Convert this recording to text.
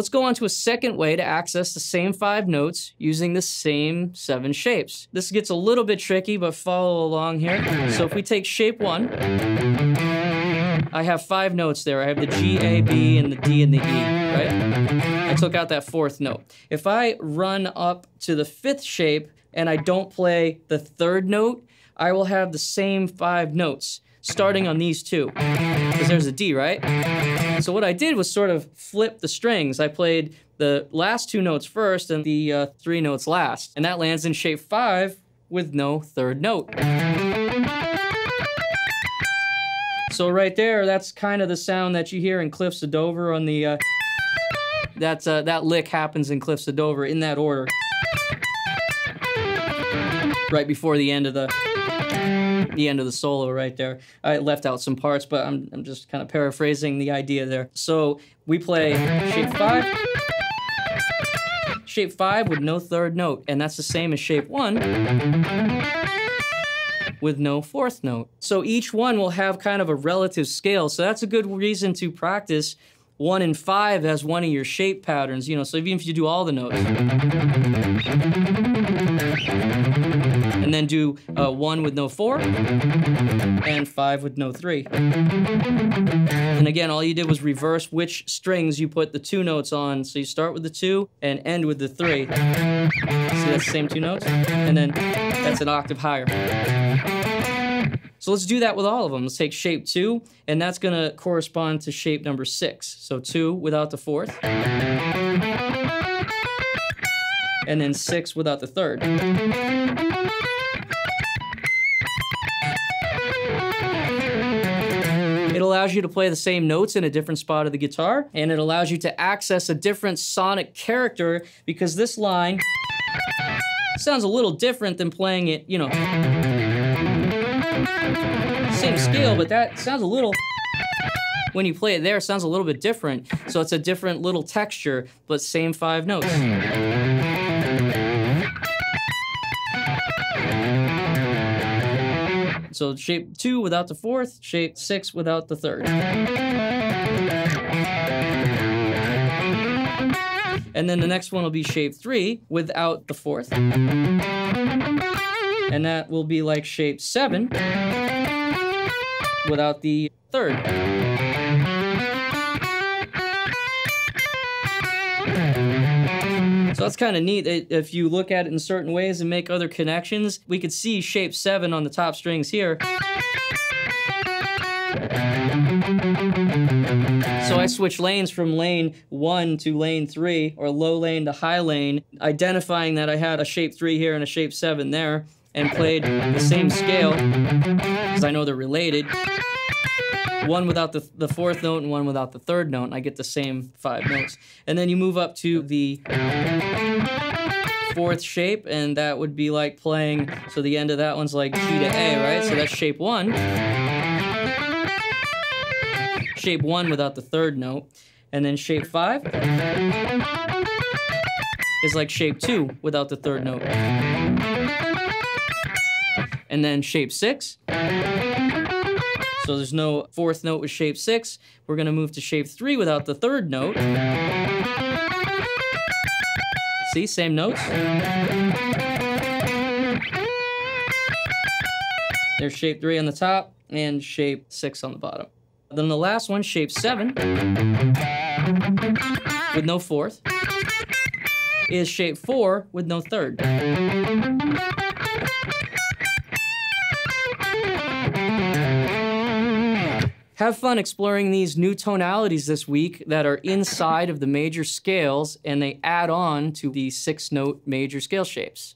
Let's go on to a second way to access the same five notes using the same seven shapes. This gets a little bit tricky, but follow along here. So if we take shape one, I have five notes there. I have the G, A, B, and the D and the E, right? I took out that fourth note. If I run up to the fifth shape and I don't play the third note, I will have the same five notes starting on these two, because there's a D, right? So what I did was sort of flip the strings. I played the last two notes first and the uh, three notes last, and that lands in shape five with no third note. So right there, that's kind of the sound that you hear in Cliffs of Dover on the, uh, that's, uh, that lick happens in Cliffs of Dover in that order. Right before the end of the, the end of the solo right there. I left out some parts, but I'm, I'm just kind of paraphrasing the idea there. So we play shape five, shape five with no third note, and that's the same as shape one with no fourth note. So each one will have kind of a relative scale. So that's a good reason to practice one and five as one of your shape patterns, you know, so even if you do all the notes. And then do uh, one with no four, and five with no three. And again, all you did was reverse which strings you put the two notes on. So you start with the two and end with the three. See, that's the same two notes? And then that's an octave higher. So let's do that with all of them. Let's take shape two, and that's gonna correspond to shape number six. So two without the fourth. And then six without the third. It allows you to play the same notes in a different spot of the guitar, and it allows you to access a different sonic character because this line sounds a little different than playing it, you know, same scale, but that sounds a little when you play it there, it sounds a little bit different. So it's a different little texture, but same five notes. So shape two without the fourth, shape six without the third. And then the next one will be shape three without the fourth. And that will be like shape seven without the third. So that's kind of neat. If you look at it in certain ways and make other connections, we could see shape 7 on the top strings here. So I switched lanes from lane 1 to lane 3, or low lane to high lane, identifying that I had a shape 3 here and a shape 7 there, and played the same scale, because I know they're related one without the, the fourth note and one without the third note, and I get the same five notes. And then you move up to the fourth shape, and that would be like playing, so the end of that one's like G to A, right? So that's shape one. Shape one without the third note. And then shape five is like shape two without the third note. And then shape six so there's no fourth note with shape six. We're gonna move to shape three without the third note. See, same notes. There's shape three on the top and shape six on the bottom. Then the last one, shape seven, with no fourth, is shape four with no third. Have fun exploring these new tonalities this week that are inside of the major scales and they add on to the six note major scale shapes.